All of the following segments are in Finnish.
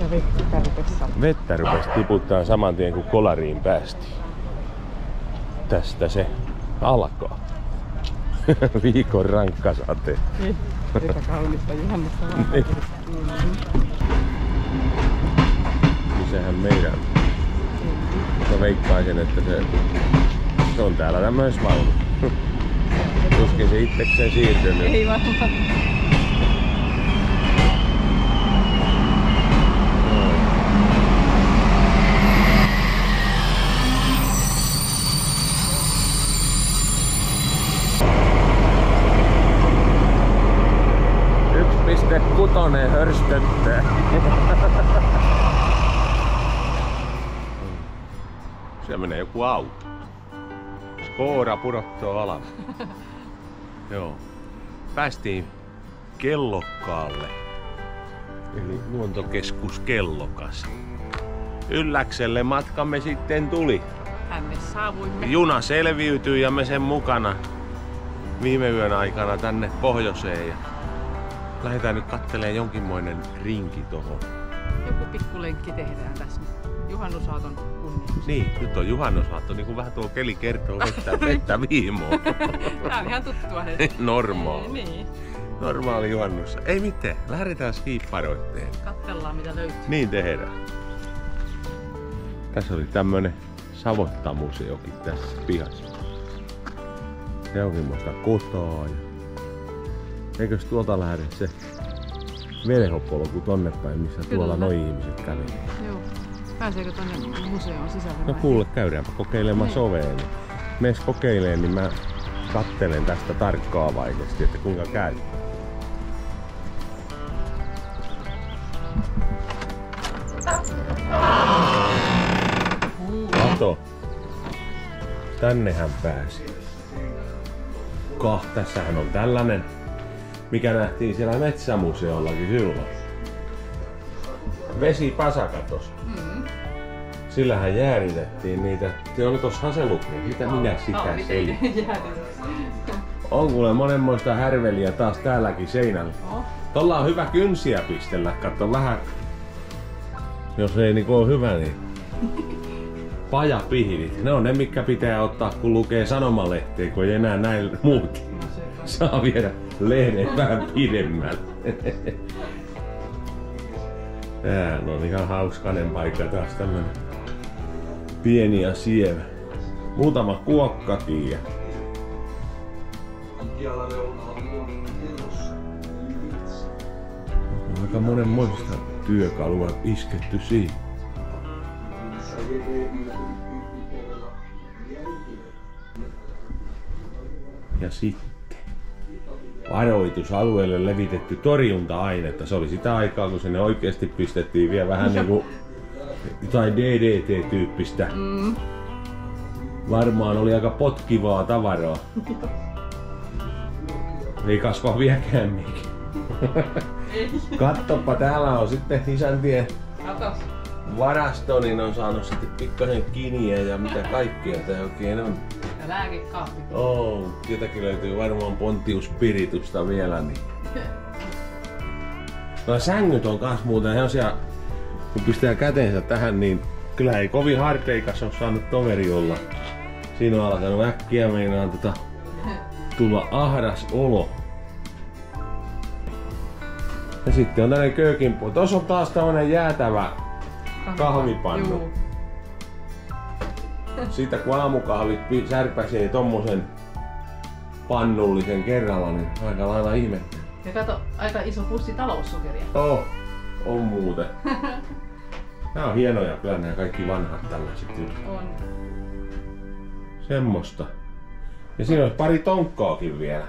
Ja vettä rupessa. Vettä rupesi tiputtaa saman tien kun kolariin päästiin. Tästä se alkaa. Viikon rankkasate. Niin. Aika kaunista juhannusta vaan. Niin. Sehän meidän. Mä veikkaisin, että se, se on täällä tämmöisessä vaunussa. Tuskin se itsekseen siirtynyt. Ei varmaan. Piste kutonen hörstöttää. Siellä menee joku auto. Skoora pudottaa alas. Joo. Päästiin kellokkaalle. Eli luontokeskus Kellokas. Ylläkselle matkamme sitten tuli. Tänne saavuimme. Juna selviytyi ja me sen mukana viime yön aikana tänne pohjoiseen. Ja lähdetään nyt kattelee jonkinmoinen rinki tuohon. Joku pikkulenkki tehdään tässä nyt. Juhannusaaton kunniaksi. Niin, nyt on juhannusaatto, niin kuin vähän tuo keli kertoo vettä, vettä viimoa. Tää on ihan tuttua nyt. Normaali. Niin. Normaali juhannus. Ei mitään, lähdetään skiipparoitteen. Katsellaan mitä löytyy. Niin tehdään. Tässä oli tämmönen Savotta-museokin tässä pihassa. Se onkin muista kotoa. Ja... Eikös tuolta lähde se velhopolku tonne päin, missä Kyllä. tuolla noi ihmiset kävi. Joo. Pääseekö tonne museoon sisälle? No kuule, käydäänpä kokeilemaan Niin. soveen. Mees kokeileen, niin mä kattelen tästä tarkkaavaisesti, että kuinka käy. Kato. Tännehän pääsi. Kah, tässähän on tällainen, mikä nähtiin siellä metsämuseollakin silloin. Vesipasakatos. Mm. Sillähän jäädytettiin niitä. Se oli tossa Haselukri. Mitä minä sitä selin? On kuule monenmoista härveliä taas täälläkin seinällä. Oh. Tolla on hyvä kynsiä pistellä. Katso vähän. Jos ei niinku ole hyvä, niin pajapihdit. Ne on ne, mitkä pitää ottaa, kun lukee sanomalehtiä, kun ei enää näin muut saa viedä lehden vähän pidemmälle. Tää on ihan hauskanen paikka taas tämmönen pieni ja sievä. Muutama kuokkakin ja aika monenmoista työkalua isketty siihen. Ja sitten varoitusalueelle levitetty torjunta-ainetta. Se oli sitä aikaa, kun sinne oikeasti pistettiin vielä vähän niinku jotain DDT-tyyppistä. Mm. Varmaan oli aika potkivaa tavaraa. Ei kasva vieläkään mikä. Kattoppa, täällä on sitten isäntien Katos. varasto, niin on saanut sitten pikkasen kiniä ja mitä kaikkea tää oikein on. Ja lääkekaappi. Oh, jotakin löytyy varmaan Pontius Spiritusta vielä, niin... No sängyt on kans muuten sellaisia, kun pistää käteensä tähän, niin kyllä ei kovin harteikas ole saanut toveri olla. Siinä on alkanut äkkiä meinaan tota, tulla ahdas olo. Ja sitten on tämmönen köökin Tuossa on taas tämmönen jäätävä kahvipannu. Juu. Siitä kun aamukahvit pi- särpäsee tommosen pannullisen kerralla, niin aika lailla ihmettä. Ja kato, aika iso pussi taloussokeria. Oh, on muuten. Nämä on hienoja kyllä nämä kaikki vanhat tällaiset jutut. On. Semmosta. Ja siinä olisi pari tonkkaakin vielä.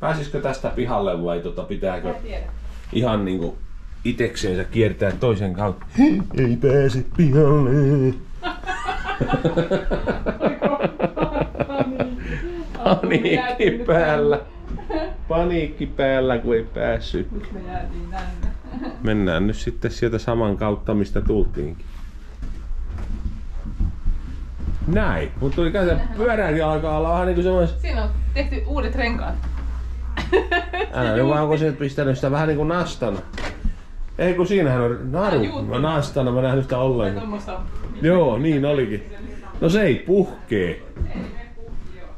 Pääsisikö tästä pihalle vai tota pitääkö Mä en tiedä. ihan niinku itekseensä kiertää toisen kautta? Ei pääse pihalle. Paniikki päällä. Paniikki päällä, kun ei päässyt. Nyt me jäätiin tänne. Mennään nyt sitten sieltä saman kautta, mistä tultiinkin. Näin. Mut tuli käsin pyöräänkin alkaa olla vähän niinku semmois... Siinä on tehty uudet renkaat. Älä nyt vaan onko se pistänyt sitä vähän niinku nastana. Ei kun siinähän on naru. Mä naastana mä nähnyt sitä ollenkaan. Joo, niin olikin. No se ei puhkee.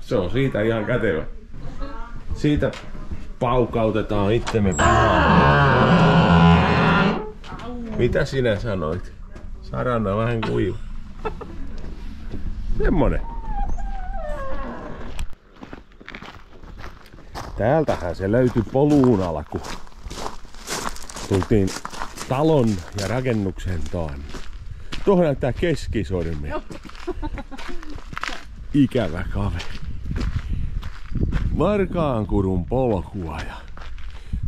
Se on siitä ihan kätevä. Siitä paukautetaan itsemme. Mitä sinä sanoit? Saranna vähän kuiva. Semmonen. Täältähän se löytyi poluun alku. Tultiin talon ja rakennuksen taan. Tuohon näyttää keskisormi. Ikävä kaveri. Varkaankurun polkua ja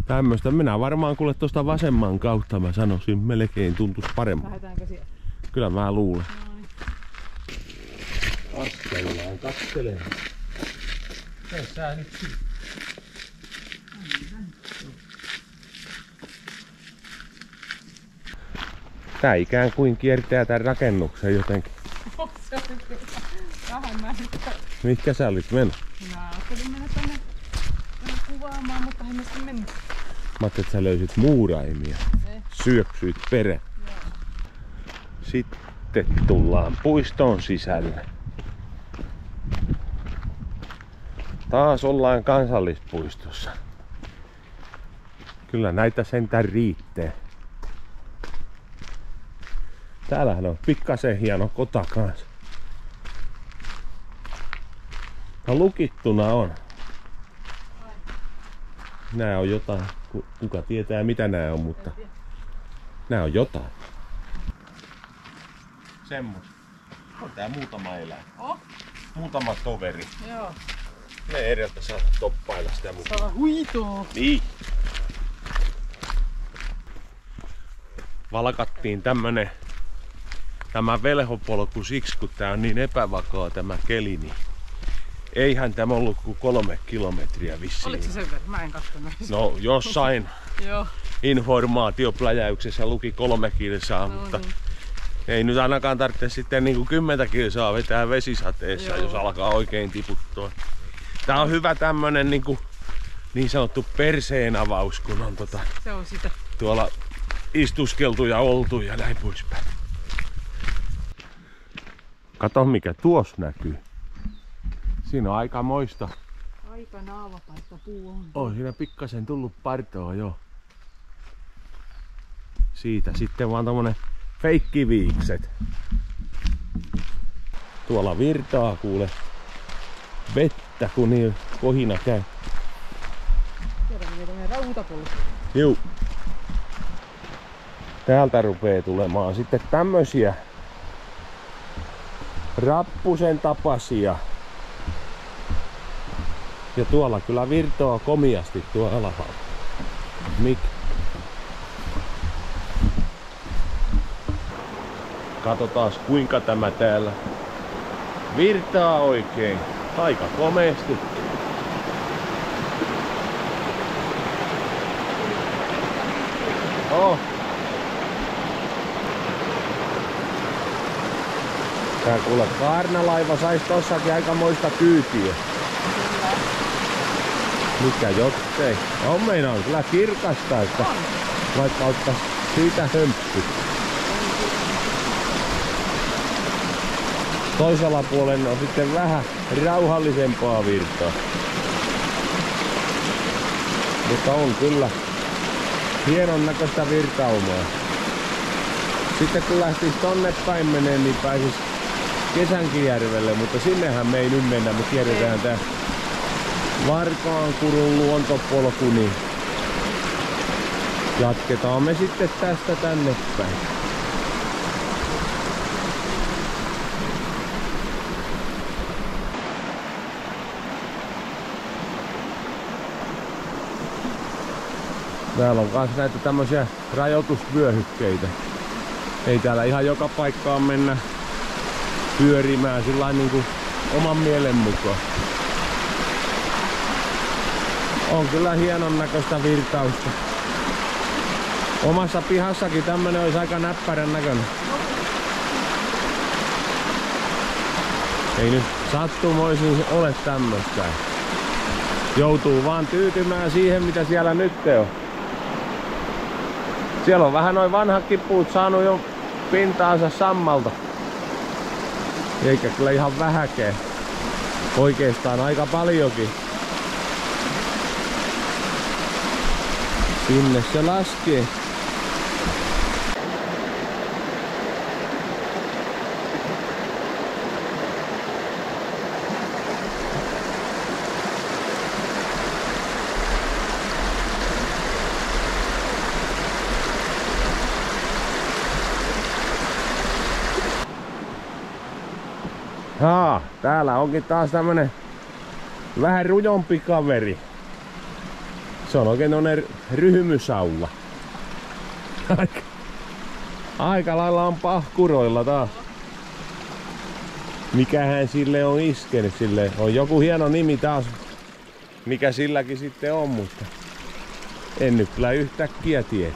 tämmöstä. Minä varmaan kuule tuosta vasemman kautta mä sanoisin melkein tuntus paremmin. Kyllä mä luulen. No niin. Astellaan, katselemaan. Tässä nyt Tää ikään kuin kiertää tämän rakennuksen jotenkin. Se on kyllä vähän näyttää. Mihinkä sä olit mennyt? Mä ajattelin mennä tänne, tänne kuvaamaan, mutta en sitten mennyt. Mä ajattelin, että sä löysit muuraimia. Syöksyit perä. Sitten tullaan puistoon sisälle. Taas ollaan kansallispuistossa. Kyllä näitä sentään riittää. Täällähän on pikkasen hieno kota kanssa. No lukittuna on. Nää on jotain, ku- kuka tietää mitä nää on, mutta nää on jotain. Semmos. On tää muutama eläin. Oh, Muutama toveri. joo. Ne edeltä saa toppailla sitä mukaan. Saa huitoa. Niin. Valkattiin tämmönen tämä velhopolku siksi, kun tää on niin epävakaa tämä keli, niin eihän tämä ollut kuin kolme kilometriä vissiin. Oliko se sen verran? Mä en kattonut. No jossain Joo. informaatiopläjäyksessä luki kolme kilsaa, No mutta niin. ei nyt ainakaan tarvitse sitten niinku kymmentä kilsaa vetää vesisateessa, Joo. jos alkaa oikein tiputtua. Tää on hyvä tämmönen niinku niin sanottu perseen avaus, kun on tota, Se on sitä. tuolla istuskeltu ja oltu ja näin poispäin. Kato mikä tuossa näkyy. Siinä on aika moista. Aika naavapaikka puu on. On siinä pikkasen tullut partoa jo. Siitä sitten vaan tommonen feikkiviikset. Tuolla virtaa kuule vettä kun niin kohina käy. Rautapolku? Juu. Täältä rupee tulemaan sitten tämmösiä rappusen tapasia. Ja tuolla kyllä virtoaa komiasti tuo alhaalla. Mik? Katsotaan kuinka tämä täällä virtaa oikein. Aika komeesti. Oh. Tää kuule kaarnalaiva sais tossakin aikamoista kyytiä. Mikä jottei. On meinaa kyllä kirkasta, että vaikka ottais siitä hömppy. Toisella puolella on sitten vähän rauhallisempaa virtaa. Mutta on kyllä hienon näköistä virtaumaa. Sitten kun lähtis tonne päin menee, niin pääsis Kesänkijärvelle, mutta sinnehän me ei nyt mennä, me kierretään tää Varkaankurun luontopolku, niin jatketaan me sitten tästä tänne päin. Täällä on myös näitä tämmöisiä rajoitusvyöhykkeitä. Ei täällä ihan joka paikkaan mennä pyörimään sillä niin kuin oman mielen mukaan. On kyllä hienon näköistä virtausta. Omassa pihassakin tämmönen olisi aika näppärän näköinen. Ei nyt sattumoisin ole tämmöstä. Joutuu vaan tyytymään siihen mitä siellä nyt on. Siellä on vähän noin vanhatkin puut saanut jo pintaansa sammalta. Eikä kyllä ihan vähäkään. Oikeastaan aika paljonkin. Sinne se laskee. Haa, täällä onkin taas tämmönen vähän rujompi kaveri. Se on oikein noinen ryhmysauva. Aika, aika lailla on pahkuroilla taas. Mikähän sille on iskenyt sille? On joku hieno nimi taas. Mikä silläkin sitten on, mutta en nyt kyllä yhtäkkiä tiedä.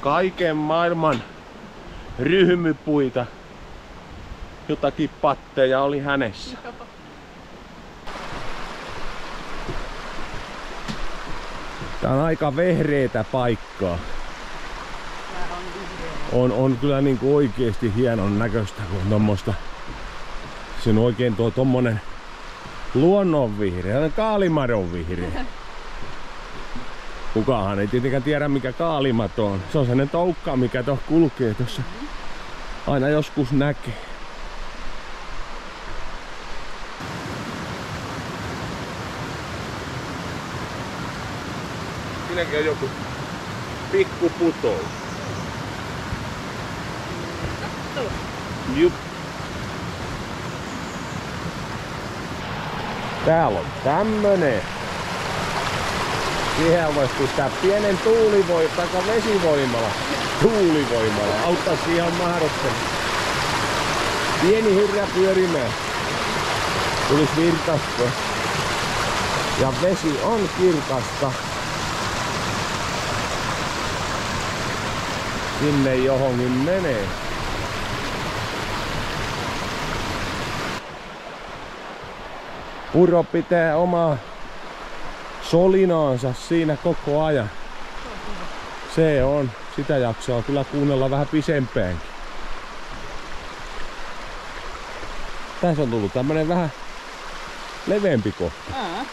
Kaiken maailman ryhmypuita. Jotakin patteja oli hänessä. Tää on aika vehreetä paikkaa. On, on kyllä niinku oikeesti hienon näköistä, kun tommosta. Se on oikein tuo tommonen luonnonvihreä, kaalimadon vihreä. Kukahan ei tietenkään tiedä mikä kaalimato on. Se on sellainen toukka, mikä tuossa kulkee tuossa. Aina joskus näkee. Siinäkin on joku pikku putous. Jup. Täällä on tämmönen. Siihen voisi pistää pienen tuulivoi, tai vesivoimala. Tuulivoimala. Auttaisi ihan mahdottomasti. Pieni hyrrä pyörimään. Tulis virtasta. Ja vesi on kirkasta. Sinne johonkin menee. Puro pitää omaa solinaansa siinä koko ajan. Se on, sitä jaksaa kyllä kuunnella vähän pisempäänkin. Tässä on tullut tämmönen vähän leveämpi kohta. Ää.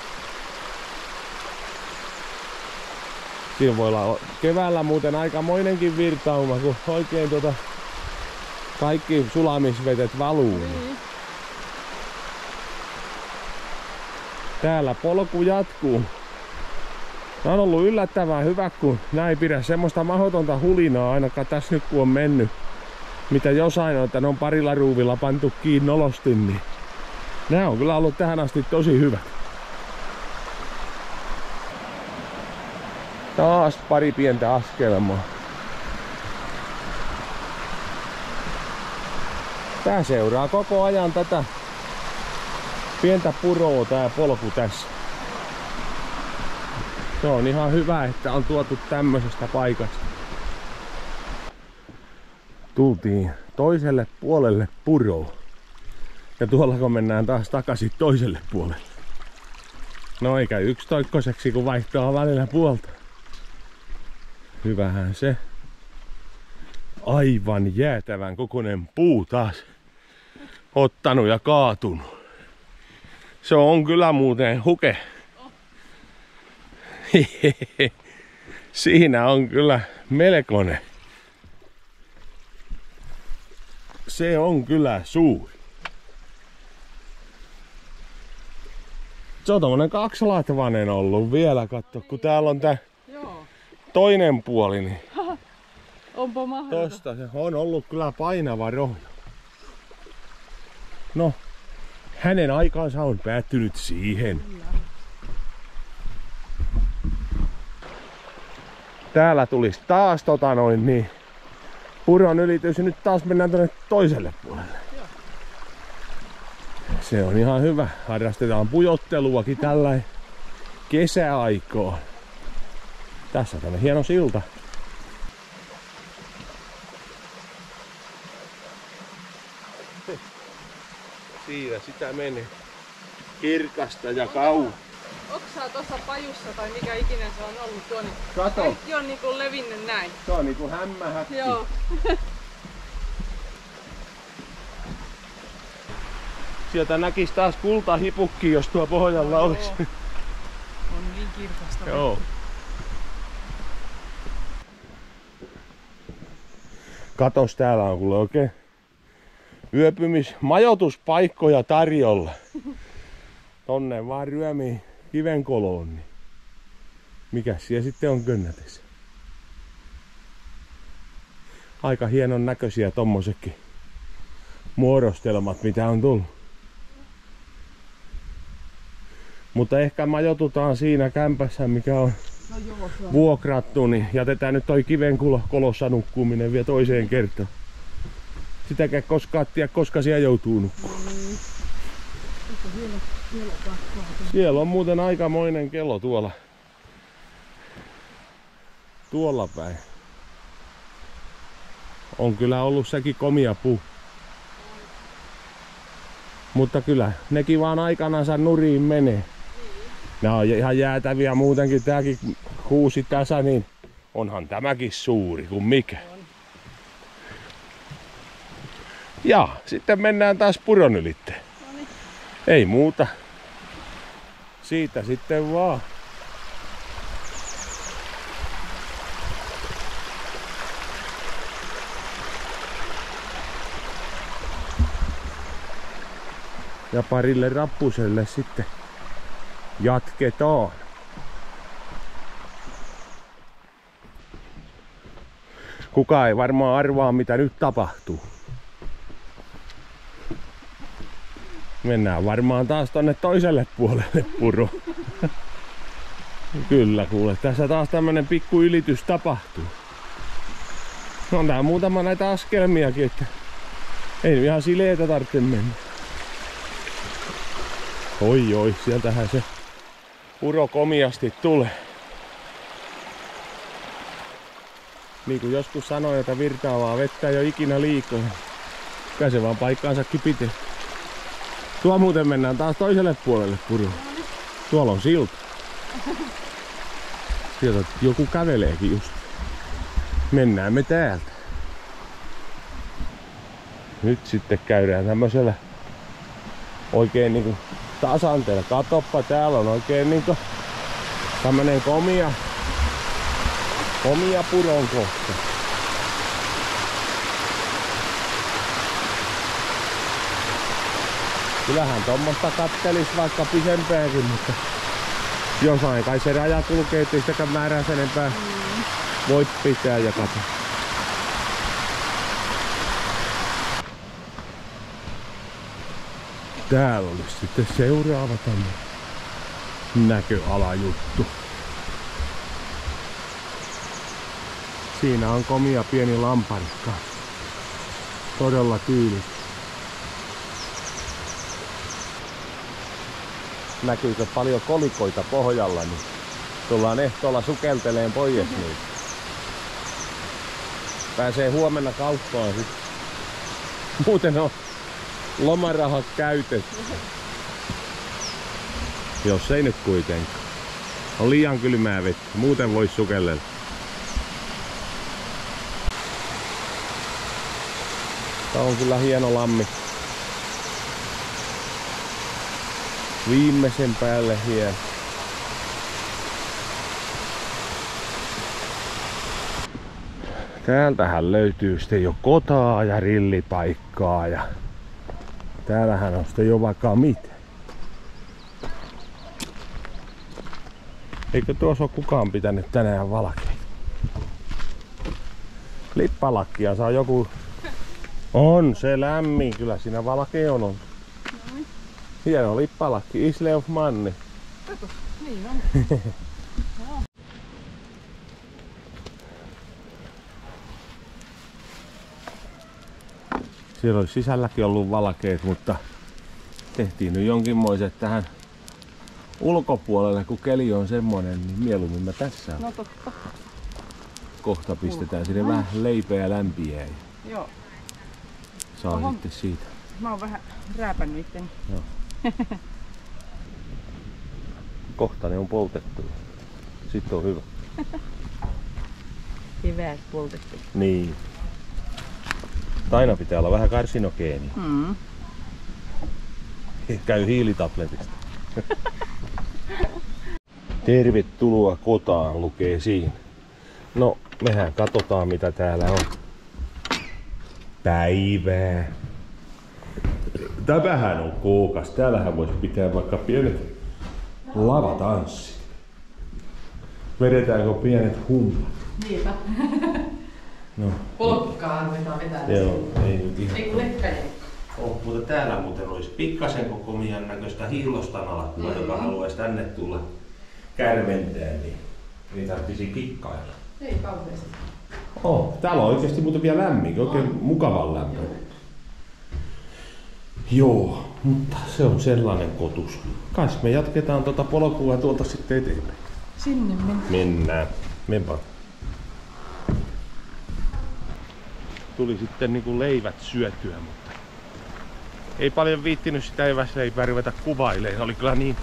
Siinä voi olla keväällä muuten aikamoinenkin virtauma, kun oikein tuota kaikki sulamisvetet valuu. Niin. Täällä polku jatkuu. Tää on ollut yllättävän hyvä, kun näin pidä semmoista mahdotonta hulinaa ainakaan tässä nyt kun on mennyt. Mitä jossain on, että ne on parilla ruuvilla pantu kiinni nolosti, niin nämä on kyllä ollut tähän asti tosi hyvä. Taas pari pientä askelmaa. Tää seuraa koko ajan tätä pientä puroa tää polku tässä. Se on ihan hyvä, että on tuotu tämmöisestä paikasta. Tultiin toiselle puolelle puroa. Ja tuolla kun mennään taas takaisin toiselle puolelle. No eikä yksi toikkoseksi, kun vaihtaa välillä puolta. Hyvähän se. Aivan jäätävän kokoinen puu taas. Ottanut ja kaatunut. Se on kyllä muuten huke. Siinä on kyllä melkoinen. Se on kyllä suuri. Se on tommonen kaksilatvanen ollut vielä, katso, kun täällä on tää Joo. toinen puoli, niin Onpa mahdollista. tosta se on ollut kyllä painava rohjo. No, hänen aikansa on päättynyt siihen. Täällä tulisi taas tota noin niin puron ylitys ja nyt taas mennään tonne toiselle puolelle. Se on ihan hyvä. Harrastetaan pujotteluakin tällä kesäaikaan. Tässä on hieno silta. Siinä sitä menee. Kirkasta ja kauan. Juoksaa tuossa pajussa tai mikä ikinä se on ollut tuo, niin Kato, kaikki on niinku levinnyt näin. se on niinku hämmähäkki. Joo. Sieltä näkis taas kultahipukki, jos tuo pohjalla Joo. olisi. On niin kirkasta. Joo. Katos, täällä on kuule oikein yöpymis, majoituspaikkoja tarjolla. Tonne vaan ryömii kivenkoloon. Niin. Mikäs siellä sitten on könnätessä? Aika hienon näköisiä tommosetkin muodostelmat, mitä on tullut. Mutta ehkä majoitutaan siinä kämpässä, mikä on No joo, on. vuokrattu, niin jätetään nyt toi kiven kolossa nukkuminen vielä toiseen kertaan. Sitäkään koskaan tiedä, koska siellä joutuu nukkumaan. Siellä on muuten aikamoinen kello tuolla. Tuolla päin. On kyllä ollut sekin komia puu. Mutta kyllä nekin vaan aikanansa nuriin menee. Nämä on ihan jäätäviä muutenkin tääkin huusi tässä, niin onhan tämäkin suuri kuin mikä. Ja sitten mennään taas puron ylitte. Ei muuta. Siitä sitten vaan. Ja parille rappuselle sitten jatketaan. Kuka ei varmaan arvaa mitä nyt tapahtuu. Mennään varmaan taas tonne toiselle puolelle puro. Kyllä kuule, tässä taas tämmönen pikku ylitys tapahtuu. On tää muutama näitä askelmiakin, että ei ihan sileetä tarvitse mennä. Oi oi, sieltähän se puro komiasti tulee. Niin kuin joskus sanoin, että virtaavaa vettä ei ole ikinä liikaa. Kyllä se vaan paikkaansakin pitää. Tuo muuten mennään taas toiselle puolelle puroon. Tuolla on silta. Sieltä joku käveleekin just. Mennään me täältä. Nyt sitten käydään tämmöisellä oikein niinku tasanteella. Katoppa, täällä on oikein niinku tämmönen komia, komia puron kohta. Kyllähän tommosta kattelis vaikka pisempäänkin, mutta jossain kai se raja kulkee, ettei sitäkään määrää sen enempää voi pitää ja katso. Täällä olisi sitten seuraava tämmönen näköalajuttu. Siinä on komia pieni lamparikka. Todella tyyli. Näkyykö paljon kolikoita pohjalla, niin tullaan ehtoolla sukelteleen pois niitä. Pääsee huomenna kauppaan sitten. Muuten on lomarahat käytetty. Jos ei nyt kuitenkaan. On liian kylmää vettä. Muuten vois sukellella. Tää on kyllä hieno lammi. Viimeisen päälle hieno. Täältähän löytyy sitten jo kotaa ja rillipaikkaa ja täällähän on sitten jo vaikka mitä. Eikö tuossa ole kukaan pitänyt tänään valkea? Lippalakkia saa joku... On se lämmin, kyllä siinä valkea on. Hieno lippalakki, Isle of Manni. Niin on. Siellä olisi sisälläkin ollut valkeet, mutta tehtiin nyt jonkinmoiset tähän ulkopuolelle, kun keli on semmonen, niin mieluummin mä tässä No totta. kohta pistetään sinne vähän leipeä lämpiä ja Joo. saa Oho. sitten siitä. Mä oon vähän rääpännyt itteni. kohta ne on poltettu. Sitten on hyvä. Eväät poltettu. Niin. Mutta Aina pitää olla vähän karsinogeenia. Mm. Käy hiilitabletista. Tervetuloa kotaan lukee siinä. No, mehän katsotaan mitä täällä on. Päivää. Tämähän on kookas. Täällähän voisi pitää vaikka pienet lavatanssit. Vedetäänkö pienet humpat? Niinpä. No, Polkkaan ruvetaan vetää. joo, ei nyt ihan. Ei kun. Oh, mutta täällä muuten olisi pikkasen kokomian näköistä hiillostan alkua, Mm. joka haluaisi tänne tulla kärmentää, niin ei tarvitsisi kikkailla. Ei kauheasti. Oh, täällä on oikeasti muuten vielä lämmin, oikein mukavan lämpö. Joo, mutta se on sellainen kotus. Kais me jatketaan tuota polkua tuolta sitten eteenpäin. Sinne mennään. Mennään. Menpä. Tuli sitten niinku leivät syötyä, mutta ei paljon viittinyt sitä eväsleipää ruveta kuvailemaan. Se oli kyllä niin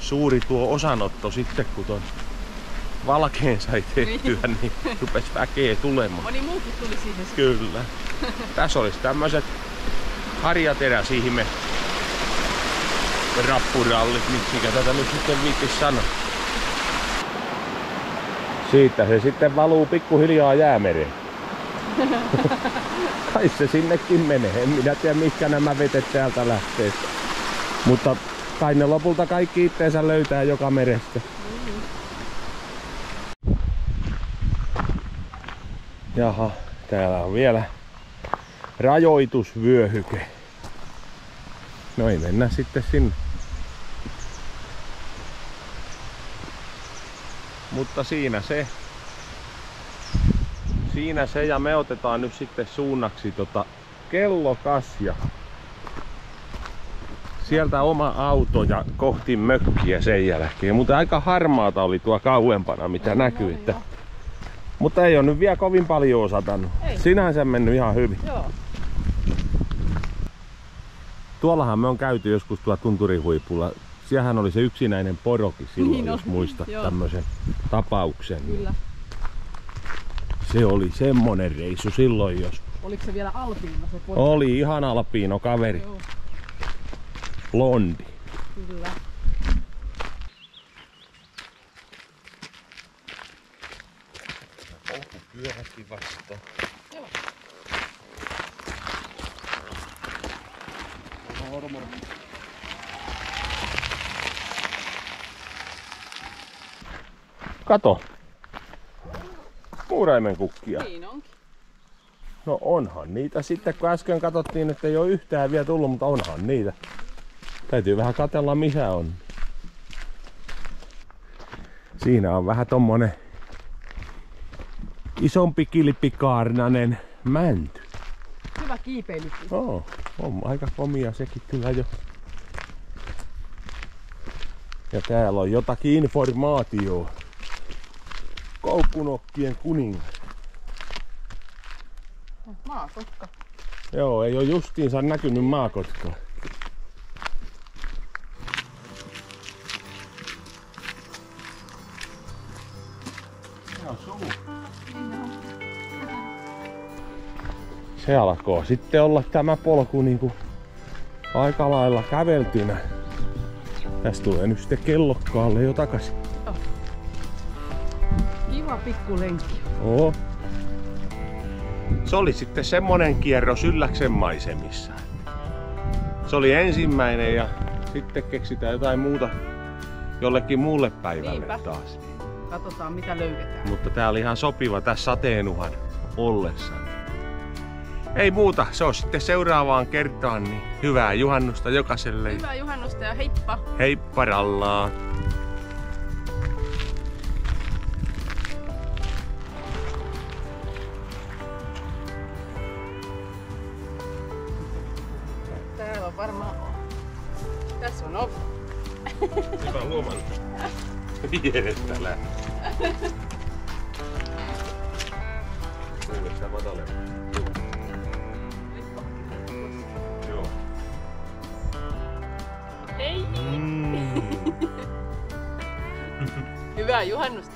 suuri tuo osanotto sitten, kun ton valkeen sai tehtyä, niin rupes väkeä tulemaan. Moni muukin tuli siihen. Kyllä. Tässä olisi tämmöiset harjateräsihme rappurallit, miksi tätä nyt sitten viittis sanoa. Siitä se sitten valuu pikkuhiljaa jäämereen. Kai se sinnekin menee. En minä tiedä, mikä nämä vetet täältä lähtee. Mutta kai ne lopulta kaikki itteensä löytää joka merestä. Jaha, täällä on vielä rajoitusvyöhyke. No ei mennä sitten sinne. Mutta siinä se. Siinä se ja me otetaan nyt sitten suunnaksi tota kellokasja. Sieltä oma auto ja kohti mökkiä sen jälkeen. Mutta aika harmaata oli tuo kauempana mitä näkyy. Että... Mutta ei ole nyt vielä kovin paljon satanut. Ei. Sinänsä mennyt ihan hyvin. Joo. Tuollahan me on käyty joskus tuolla tunturihuipulla. Siellähän oli se yksinäinen poroki silloin, Niin jos muistat joo. tämmöisen tapauksen. Kyllä. Se oli semmonen reissu silloin, jos Oliko se vielä Alpiina se pori? oli ihan alpiino kaveri, Joo, blondi. kyllä. Polkupyöräkin vastaan. Joo. Kato. Muuraimen kukkia. Niin onkin. No onhan niitä sitten, kun äsken katsottiin, että ei ole yhtään vielä tullut, mutta onhan niitä. Täytyy vähän katella missä on. Siinä on vähän tommonen isompi kilpikaarnanen mänty. Hyvä kiipeily. Oo, on aika komia sekin kyllä jo. Ja täällä on jotakin informaatiota. Koukkunokkien kuningas. Maakotka. Joo, ei ole justiinsa näkynyt maakotkaa. Se alkoi sitten olla tämä polku niinku aika lailla käveltynä. Tästä tulee nyt sitten kellokkaalle jo takaisin. Kiva pikkulenkki. Oo. Se oli sitten semmonen kierros Ylläksen maisemissa. Se oli ensimmäinen ja sitten keksitään jotain muuta jollekin muulle päivälle Niinpä. taas. Katsotaan mitä löydetään. Mutta tää oli ihan sopiva tässä sateenuhan ollessa. Ei muuta, se on sitten seuraavaan kertaan, niin hyvää juhannusta jokaiselle. Hyvää juhannusta ja heippa! Heipparallaa! Täällä on varmaan... Tässä on ovi. Hyvä huomannut. Vierestä lähtee. Kuuleeko sä matalemmin? Hyvää juhannusta.